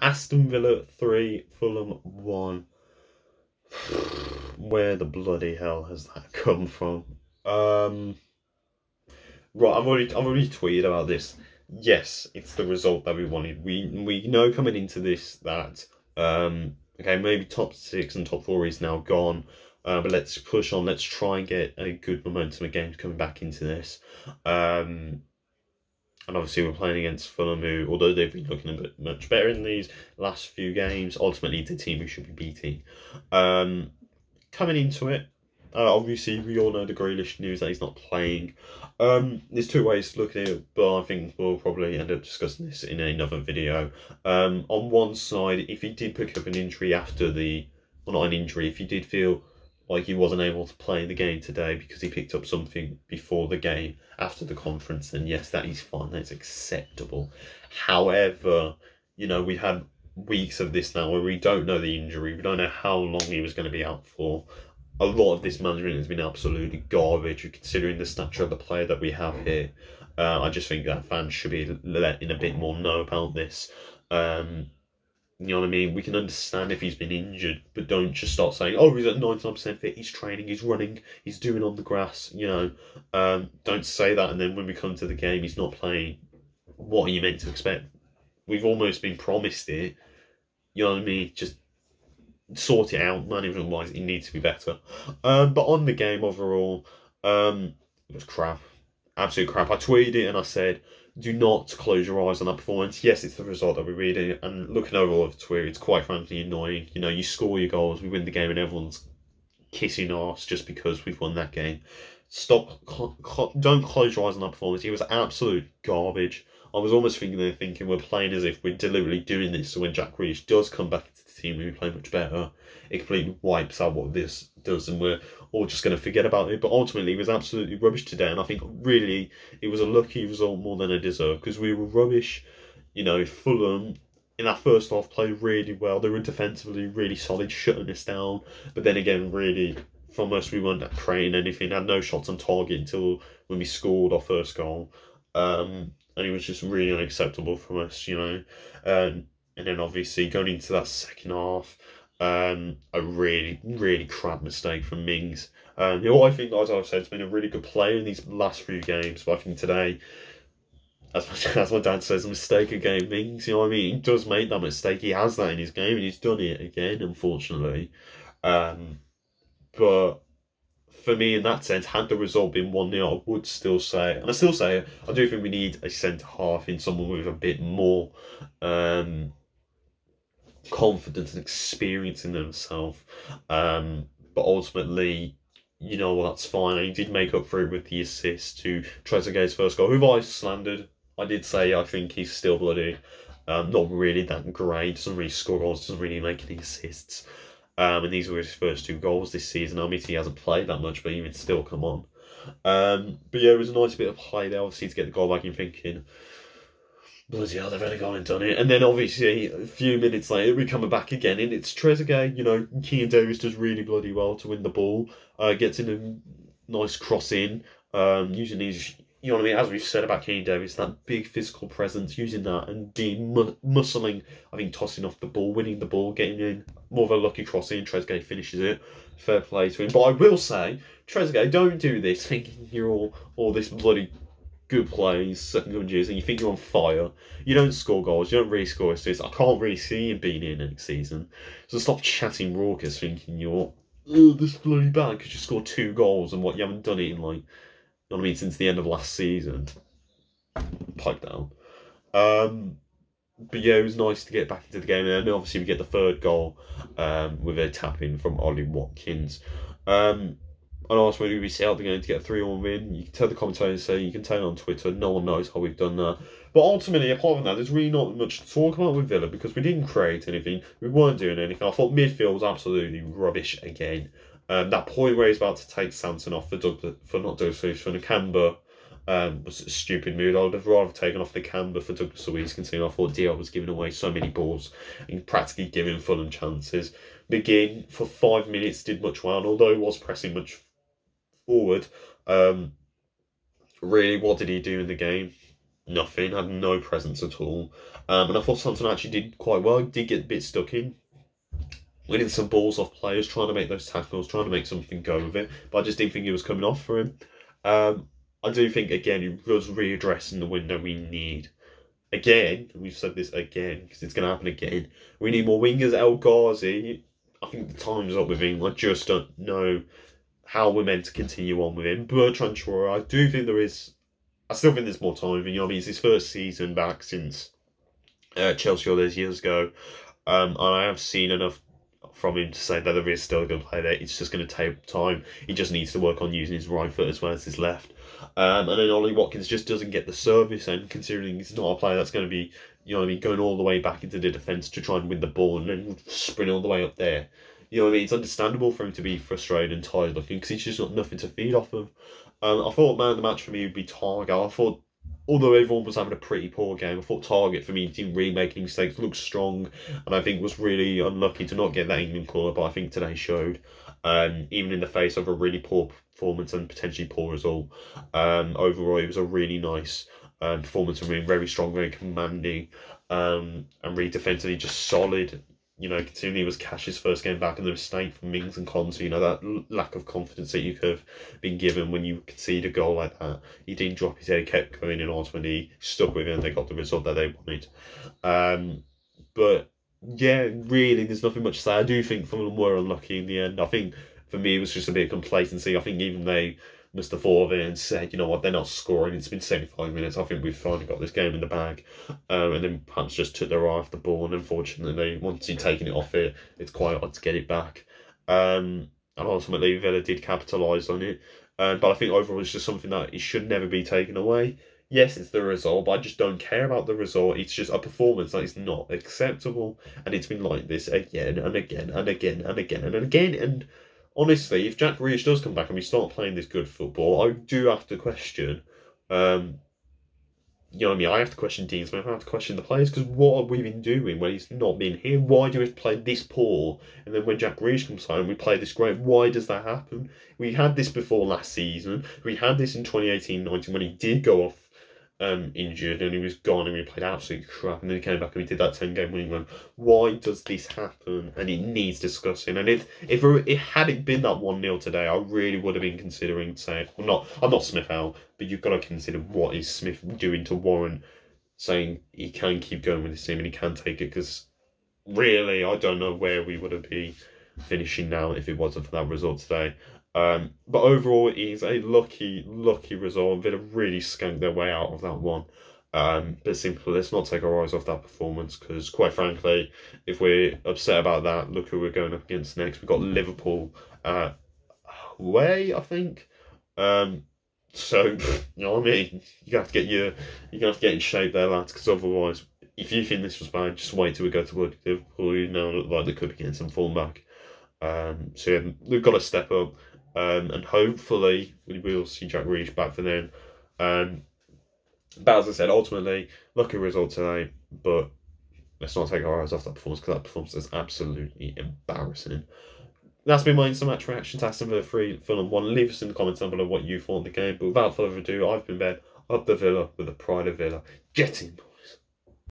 Aston Villa 3, Fulham 1. Where the bloody hell has that come from? Um, right, I've already I've already tweeted about this. Yes, it's the result that we wanted. We we know coming into this that um okay maybe top six and top four is now gone. Uh, but let's push on. Let's try and get a good momentum games coming back into this. Um, and obviously, we're playing against Fulham, who, although they've been looking a bit much better in these last few games, ultimately the team we should be beating. Um, coming into it, uh, obviously, we all know the Grealish news that he's not playing. Um, there's two ways to look at it, but I think we'll probably end up discussing this in another video. Um, on one side, if he did pick up an injury after the, well, not an injury, if he did feel like he wasn't able to play the game today because he picked up something before the game after the conference, then yes, that is fine. That's acceptable. However, you know, we've had weeks of this now where we don't know the injury. We don't know how long he was going to be out for. A lot of this management has been absolutely garbage considering the stature of the player that we have here. Uh, I just think that fans should be letting a bit more know about this. Um, you know what I mean? We can understand if he's been injured, but don't just start saying, "Oh, he's at ninety nine percent fit. He's training. He's running. He's doing on the grass." You know, um, don't say that, and then when we come to the game, he's not playing. What are you meant to expect? We've almost been promised it. You know what I mean? Just sort it out. Management wise, it needs to be better. Um, but on the game overall, um, it was crap. Absolute crap. I tweeted it and I said do not close your eyes on that performance. Yes, it's the result that we're reading, and looking over all of Twitter, it's quite frankly annoying. You know, you score your goals, we win the game, and everyone's kissing ass just because we've won that game. Stop, cl- cl- don't close your eyes on that performance. It was absolute garbage. I was almost thinking they're thinking we're playing as if we're deliberately doing this, so when Jack Grealish does come back into the team, we play much better. It completely wipes out what this does, and we're all just going to forget about it. But ultimately, it was absolutely rubbish today, and I think really it was a lucky result more than a deserve because we were rubbish. You know, Fulham in that first half played really well. They were defensively really solid, shutting us down. But then again, really from us, we weren't creating anything. Had no shots on target until when we scored our first goal. Um, and it was just really unacceptable from us, you know. Um, and then obviously going into that second half, um, a really, really crap mistake from Mings. Um, you know, I think, as I've said, has been a really good player in these last few games, but I think today, as my, as my dad says, a mistake again Mings. You know what I mean? He does make that mistake. He has that in his game, and he's done it again, unfortunately. Um, but for me, in that sense, had the result been 1 0, I would still say, and I still say, I do think we need a centre half in someone with a bit more um, confidence and experience in themselves. Um, but ultimately, you know, that's fine. He did make up for it with the assist to Trezeguet's first goal, who I slandered. I did say I think he's still bloody um, not really that great, doesn't really score goals, doesn't really make any assists. Um, and these were his first two goals this season. Obviously, he hasn't played that much, but even still, come on. Um, but yeah, it was a nice bit of play there, obviously, to get the goal back in thinking, bloody hell, they've only gone and done it. And then obviously, a few minutes later, we're coming back again, and it's Trezeguet, you know, Keinan Davis does really bloody well to win the ball, uh, gets in a nice cross in, um, using his you know what I mean, as we've said about Keinan Davis, that big physical presence, using that and being mu- muscling, I think, tossing off the ball, winning the ball, getting in, more of a lucky cross in, Trezeguet finishes it. Fair play to him. But I will say, Trezeguet, don't do this thinking you're all, all this bloody good plays, years, and you think you're on fire. You don't score goals, you don't really score assists. I can't really see him being in next season. So stop chatting raucous thinking you're oh, this bloody bad because you scored two goals and what you haven't done it in like, you know what I mean, since the end of last season. Pipe down. Um, but yeah, it was nice to get back into the game, and obviously we get the third goal um, with a tap in from Ollie Watkins. Um, and asked whether we set out the game to get a 3 1 win. You can tell the commentators say, you can tell on Twitter, no one knows how we've done that. But ultimately, apart from that, there's really not much to talk about with Villa because we didn't create anything, we weren't doing anything. I thought midfield was absolutely rubbish again. Um, that point where he's about to take Sanson off for Douglas, for not Douglas Luiz, for Nakamba um, was a stupid move. I would have rather taken off the Nakamba for Douglas Luiz, considering I thought Diop was giving away so many balls and practically giving Fulham chances. McGinn, for five minutes, did much well, although he was pressing much forward. Um, really, what did he do in the game? nothing, had no presence at all. Um, and I thought Sanson actually did quite well. He did get a bit stuck in, winning some balls off players, trying to make those tackles, trying to make something go with it. But I just didn't think it was coming off for him. Um, I do think again it was readdressing the window we need. Again, we've said this again because it's going to happen again. We need more wingers. El Ghazi, I think the time's up with him. I just don't know how we're meant to continue on with him. Bertrand Traore, I do think there is. I still think there's more time. You know, I mean, it's his first season back since uh, Chelsea all those years ago. Um, and I have seen enough from him to say that there is still a good player there. It's just going to take time. He just needs to work on using his right foot as well as his left. Um, and then Ollie Watkins just doesn't get the service, and considering he's not a player that's going to be, you know, I mean, going all the way back into the defence to try and win the ball and then sprint all the way up there. You know what I mean? It's understandable for him to be frustrated and tired looking because he's just got nothing to feed off of. Um, I thought man the match for me would be Targett. I thought, although everyone was having a pretty poor game, I thought Targett for me didn't really make any mistakes, looked strong, and I think was really unlucky to not get that England call But I think today showed, um, even in the face of a really poor performance and potentially poor result. Um, overall, it was a really nice um, performance from him, very strong, very commanding, um, and really defensively just solid you know, considering he was Cash's first game back and the mistake from Mings and Konsa, you know, that lack of confidence that you could have been given when you concede a goal like that. He didn't drop his head, he kept going, and ultimately stuck with it and they got the result that they wanted. Um, but yeah, really, there's nothing much to say. I do think Fulham were unlucky in the end. I think for me, it was just a bit of complacency. I think even they of it and said, you know what, they're not scoring. It's been 75 minutes. I think we've finally got this game in the bag. Um, and then perhaps just took their eye off the ball. And unfortunately, once you've taken it off it, it's quite hard to get it back. Um, and ultimately, Villa did capitalise on it. Um, but I think overall, it's just something that it should never be taken away. Yes, it's the result, but I just don't care about the result. It's just a performance that is not acceptable. And it's been like this again and again and again and again and again. And honestly, if Jack Grealish does come back and we start playing this good football, I do have to question. Um, you know what I mean? I have to question Dean Smith. I have to question the players because what have we been doing when he's not been here? Why do we play this poor? And then when Jack Grealish comes home, we play this great. Why does that happen? We had this before last season. We had this in 2018-19 when he did go off um, injured and he was gone and we played absolute crap and then he came back and we did that 10 game winning run. Why does this happen? And it needs discussing. And if if it had it been that 1 0 today, I really would have been considering saying, well, not, I'm not Smith out, but you've got to consider what is Smith doing to Warren saying he can keep going with this team and he can take it because really, I don't know where we would have been finishing now if it wasn't for that result today. Um, but overall, it is a lucky, lucky result. Villa really skanked their way out of that one. Um, but simply, let's not take our eyes off that performance because, quite frankly, if we're upset about that, look who we're going up against next. We've got Liverpool uh, away, I think. Um, so, you know what I mean? You have to get your, you have to get in shape there, lads, because otherwise, if you think this was bad, just wait till we go to Liverpool. You know, look like they could be getting some form back. Um, so yeah, we've got to step up. Um, and hopefully we will see Jack Grealish back for then. Um, but as I said, ultimately, lucky result tonight, but let's not take our eyes off that performance because that performance is absolutely embarrassing. That's been my instant match reaction to Aston Villa 3, Fulham 1. Leave us in the comments down below what you thought of the game. But without further ado, I've been Ben, up the Villa with the pride of Villa. Get in!